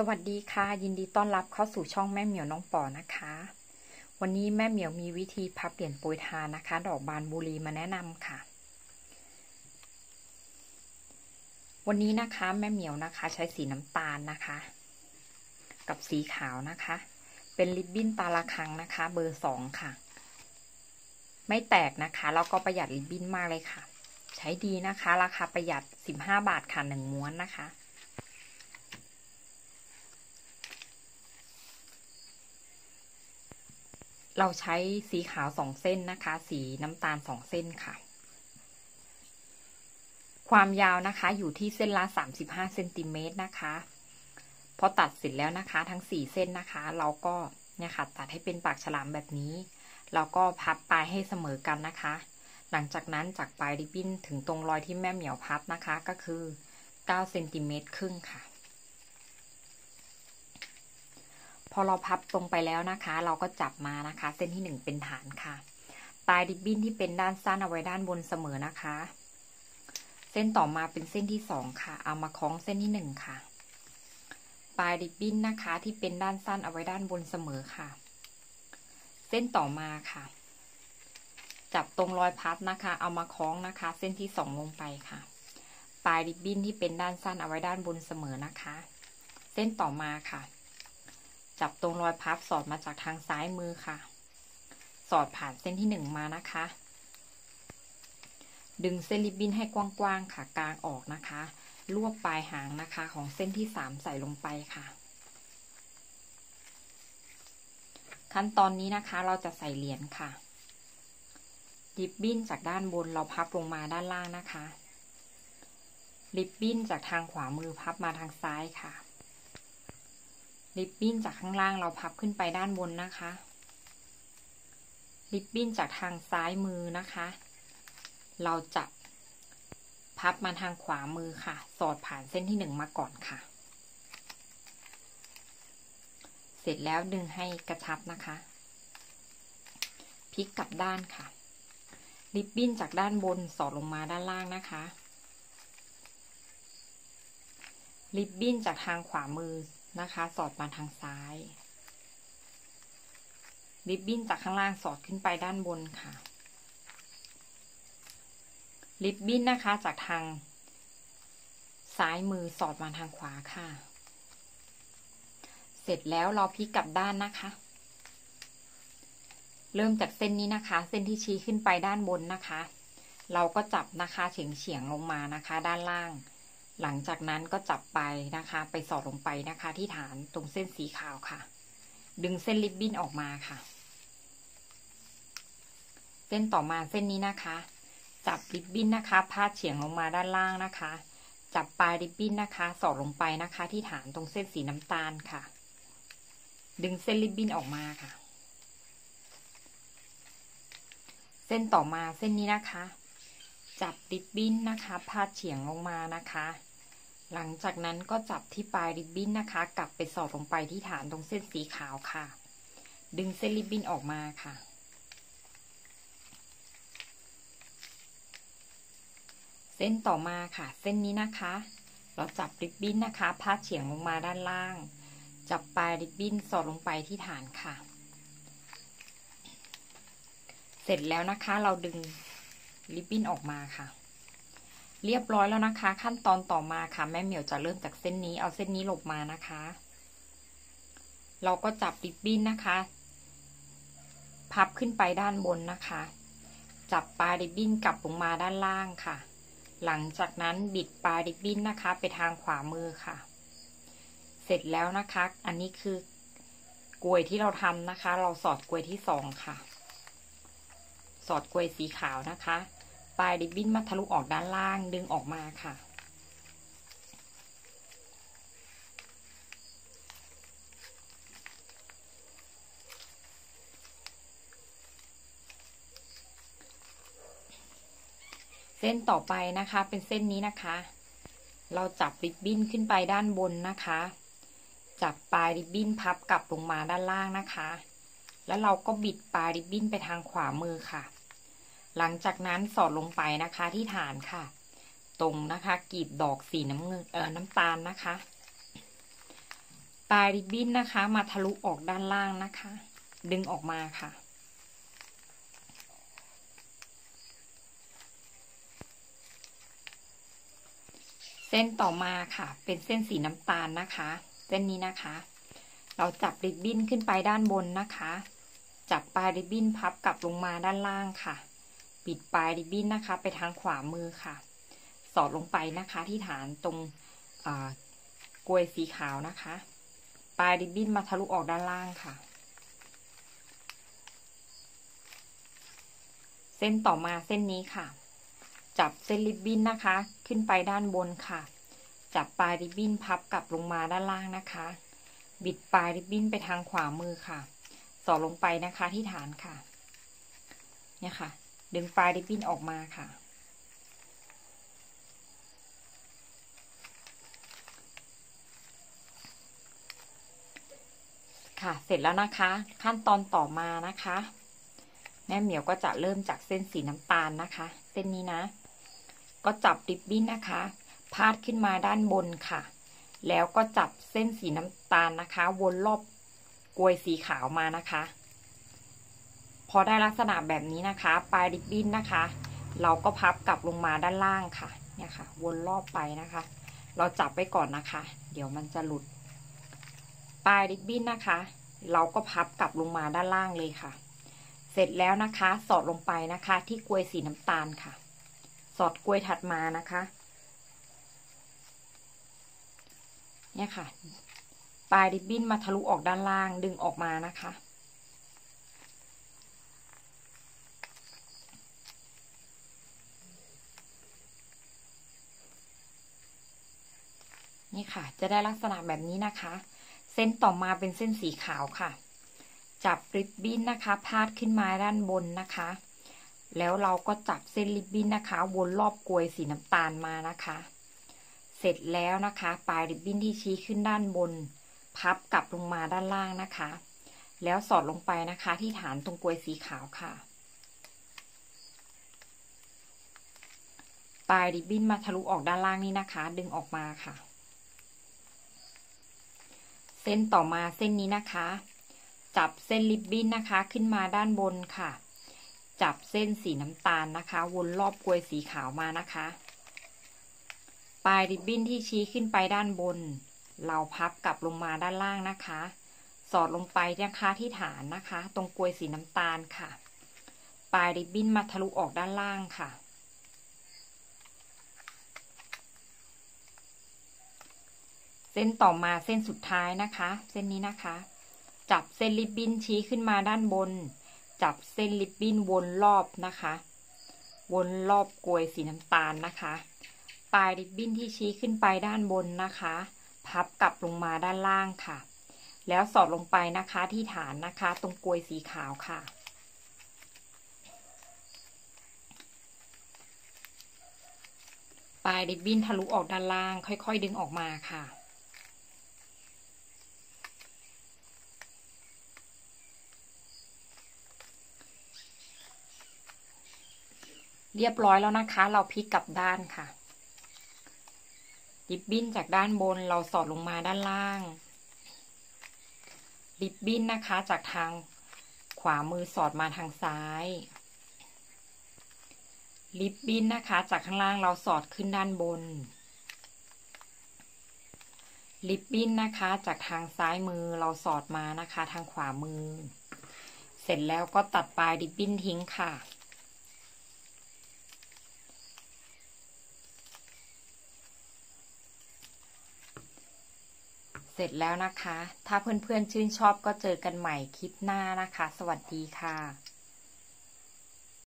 สวัสดีค่ะ ยินดีต้อนรับเข้าสู่ช่องแม่เหมียวน้องปอนะคะ วันนี้แม่เหมียวมีวิธีพับเปลี่ยนโปรยทานนะคะ ดอกบานบุรีมาแนะนำค่ะ วันนี้นะคะแม่เหมียวนะคะ ใช้สีน้ำตาลนะคะ กับสีขาวนะคะ เป็นริบบิ้นตาละคังนะคะ เบอร์สองค่ะ ไม่แตกนะคะแล้วก็ประหยัดริบบิ้นมากเลยค่ะ ใช้ดีนะคะ ราคาประหยัดสิบห้าบาทค่ะหนึ่งม้วนนะคะ เราใช้สีขาวสองเส้นนะคะ สีน้ำตาลสองเส้นค่ะ ความยาวนะคะอยู่ที่เส้นละสามสิบห้าเซนติเมตรนะคะพอตัดเสร็จแล้วนะคะ ทั้งสี่เส้นนะคะ เราก็เนี่ยค่ะตัดให้เป็นปากฉลามแบบนี้ เราก็พับปลายให้เสมอกันนะคะ หลังจากนั้นจากปลายริบบิ้นถึงตรงรอยที่แม่เหมียวพับนะคะ ก็คือเก้าเซนติเมตรครึ่งค่ะพ อเราพับตรงไปแล้วนะคะ เราก็จับมานะคะ เส้นที่หนึ่งเป็นฐานค่ะ ปลายริบบิ้นที่เป็นด้านสั้นเอาไว้ด้านบนเสมอนะคะ เส้นต่อมาเป็นเส้นที่สองค่ะ เอามาคล้องเส้นที่หนึ่งค่ะ ปลายริบบิ้นนะคะที่เป็นด้านสั้นเอาไว้ด้านบนเสมอค่ะ เส้นต่อมาค่ะ จับตรงรอยพับนะคะ เอามาคล้องนะคะ เส้นที่สองลงไปค่ะ ปลายริบบิ้นที่เป็นด้านสั้นเอาไว้ด้านบนเสมอนะคะ เส้นต่อมาค่ะ จับตรงรอยพับสอดมาจากทางซ้ายมือค่ะ สอดผ่านเส้นที่หนึ่งมานะคะ ดึงเส้นริบบิ้นให้กว้างๆค่ะ กลางออกนะคะ ลวกปลายหางนะคะของเส้นที่สามใส่ลงไปค่ะ ขั้นตอนนี้นะคะเราจะใส่เหรียญค่ะริบบิ้นจากด้านบนเราพับลงมาด้านล่างนะคะ ริบบิ้นจากทางขวามือพับมาทางซ้ายค่ะ ริบบิ้นจากข้างล่างเราพับขึ้นไปด้านบนนะคะริบบิ้นจากทางซ้ายมือนะคะ เราจะพับมาทางขวามือค่ะ สอดผ่านเส้นที่หนึ่งมาก่อนค่ะ เสร็จแล้วดึงให้กระชับนะคะ พลิกกลับด้านค่ะ ริบบิ้นจากด้านบนสอดลงมาด้านล่างนะคะ ริบบิ้นจากทางขวามือ นะคะ สอดมาทางซ้าย ริบบิ้นจากข้างล่างสอดขึ้นไปด้านบนค่ะ ริบบิ้นนะคะจากทาง ซ้ายมือสอดมาทางขวาค่ะ เสร็จแล้วเราพลิกกลับด้านนะคะ เริ่มจากเส้นนี้นะคะ เส้นที่ชี้ขึ้นไปด้านบนนะคะ เราก็จับนะคะเฉียงเฉียงลงมานะคะ ด้านล่าง หลังจากนั้นก็จับไปนะคะ ไปสอดลงไปนะคะ ที่ฐานตรงเส้นสีขาวค่ะ ดึงเส้นริบบิ้นออกมาค่ะ เส้นต่อมาเส้นนี้นะคะ จับริบบิ้นนะคะพาดเฉียงลงมาด้านล่างนะคะ จับปลายริบบิ้นนะคะ สอดลงไปนะคะ ที่ฐานตรงเส้นสีน้ำตาลค่ะ ดึงเส้นริบบิ้นออกมาค่ะ เส้นต่อมาเส้นนี้นะคะ จับริบบิ้นนะคะพาดเฉียงลงมานะคะ หลังจากนั้นก็จับที่ปลายริบบิ้นนะคะ กลับไปสอดลงไปที่ฐานตรงเส้นสีขาวค่ะ ดึงเส้นริบบิ้นออกมาค่ะ เส้นต่อมาค่ะ เส้นนี้นะคะ เราจับริบบิ้นนะคะพาดเฉียงลงมาด้านล่าง จับปลายริบบิ้นสอดลงไปที่ฐานค่ะ เสร็จแล้วนะคะ เราดึงริบบิ้นออกมาค่ะ เรียบร้อยแล้วนะคะ ขั้นตอนต่อมาค่ะ แม่เหมียวจะเริ่มจากเส้นนี้ เอาเส้นนี้หลบมานะคะ เราก็จับริบบิ้นนะคะ พับขึ้นไปด้านบนนะคะ จับปลายริบบิ้นกลับลงมาด้านล่างค่ะ หลังจากนั้นบิดปลายริบบิ้นนะคะ ไปทางขวามือค่ะ เสร็จแล้วนะคะ อันนี้คือกลวยที่เราทำนะคะ เราสอดกลวยที่สองค่ะ สอดกลวยสีขาวนะคะ ปลายริบบิ้นมาทะลุออกด้านล่างดึงออกมาค่ะ เส้นต่อไปนะคะเป็นเส้นนี้นะคะ เราจับริบบิ้นขึ้นไปด้านบนนะคะ จับปลายริบบิ้นพับกลับลงมาด้านล่างนะคะ แล้วเราก็บิดปลายริบบิ้นไปทางขวามือค่ะ หลังจากนั้นสอดลงไปนะคะที่ฐานค่ะ ตรงนะคะกีบดอกสีน้ำเงินเออน้ำตาลนะคะ ปลายริบบิ้นนะคะ มาทะลุออกด้านล่างนะคะ ดึงออกมาค่ะเส้นต่อมาค่ะ เป็นเส้นสีน้ำตาลนะคะ เส้นนี้นะคะ เราจับริบบิ้นขึ้นไปด้านบนนะคะ จับปลายริบบิ้นพับกลับลงมาด้านล่างค่ะ ปิดปลายริบบิ้นนะคะ ไปทางขวามือค่ะ สอดลงไปนะคะที่ฐานตรงกลวยสีขาวนะคะ ปลายริบบิ้นมาทะลุออกด้านล่างค่ะ เส้นต่อมาเส้นนี้ค่ะ จับเส้นริบบิ้นนะคะ ขึ้นไปด้านบนค่ะ จับปลายริบบิ้นพับกลับลงมาด้านล่างนะคะ บิดปลายริบบิ้นไปทางขวามือค่ะ สอดลงไปนะคะที่ฐานค่ะ เนี่ยค่ะ ดึงปลายริบบิ้นออกมาค่ะ ค่ะ เสร็จแล้วนะคะ ขั้นตอนต่อมานะคะ แม่เหมียวก็จะเริ่มจากเส้นสีน้ำตาลนะคะ เส้นนี้นะ ก็จับริบบิ้นนะคะ พาดขึ้นมาด้านบนค่ะ แล้วก็จับเส้นสีน้ำตาลนะคะ วนรอบกลวยสีขาวมานะคะ พอได้ลักษณะแบบนี้นะคะ ปลายริบบิ้นนะคะ เราก็พับกลับลงมาด้านล่างค่ะ เนี่ยค่ะ วนรอบไปนะคะ เราจับไว้ก่อนนะคะ เดี๋ยวมันจะหลุด ปลายริบบิ้นนะคะ เราก็พับกลับลงมาด้านล่างเลยค่ะ เสร็จแล้วนะคะ สอดลงไปนะคะ ที่กลวยสีน้ำตาลค่ะ สอดกลวยถัดมานะคะ เนี่ยค่ะ ปลายริบบิ้นมาทะลุออกด้านล่างดึงออกมานะคะ นี่ค่ะ จะได้ลักษณะแบบนี้นะคะ เส้นต่อมาเป็นเส้นสีขาวค่ะ จับริบบิ้นนะคะ พาดขึ้นมาด้านบนนะคะ แล้วเราก็จับเส้นริบบิ้นนะคะ วนรอบกลวยสีน้ำตาลมานะคะ เสร็จแล้วนะคะ ปลายริบบิ้นที่ชี้ขึ้นด้านบน พับกลับลงมาด้านล่างนะคะ แล้วสอดลงไปนะคะ ที่ฐานตรงกลวยสีขาวค่ะปลายริบบิ้นมาทะลุออกด้านล่างนี่นะคะ ดึงออกมาค่ะ ส้นต่อมาเส้นนี้นะคะ จับเส้นริบบิ้นนะคะขึ้นมาด้านบนค่ะ จับเส้นสีน้ำตาลนะคะ วนรอบกลวยสีขาวมานะคะ ปลายริบบิ้นที่ชี้ขึ้นไปด้านบน เราพับกลับลงมาด้านล่างนะคะ สอดลงไปนะคะที่ฐานนะคะ ตรงกลวยสีน้ำตาลค่ะ ปลายริบบิ้นมาทะลุออกด้านล่างค่ะ ส้นต่อมาเส้นสุดท้ายนะคะ เส้นนี้นะคะ จับเส้นริบบิ้นชี้ขึ้นมาด้านบน จับเส้นริบบิ้นวนรอบนะคะ วนรอบกลวยสีน้ำตาลนะคะ ปลายริบบิ้นที่ชี้ขึ้นไปด้านบนนะคะ พับกลับลงมาด้านล่างค่ะ แล้วสอดลงไปนะคะที่ฐานนะคะ ตรงกลวยสีขาวค่ะปลายริบบิ้นทะลุออกด้านล่าง ค่อย ๆ ดึงออกมาค่ะ เรียบร้อยแล้วนะคะ เราพลิกกลับด้านค่ะ ริบบิ้นจากด้านบนเราสอดลงมาด้านล่าง ริบบิ้นนะคะจากทางขวามือสอดมาทางซ้าย ริบบิ้นนะคะ จากข้างล่างเราสอดขึ้นด้านบน ริบบิ้นนะคะ จากทางซ้ายมือเราสอดมานะคะ ทางขวามือ เสร็จแล้วก็ตัดปลายริบบิ้นทิ้งค่ะ เสร็จแล้วนะคะ ถ้าเพื่อนๆชื่นชอบก็เจอกันใหม่คลิปหน้านะคะ สวัสดีค่ะ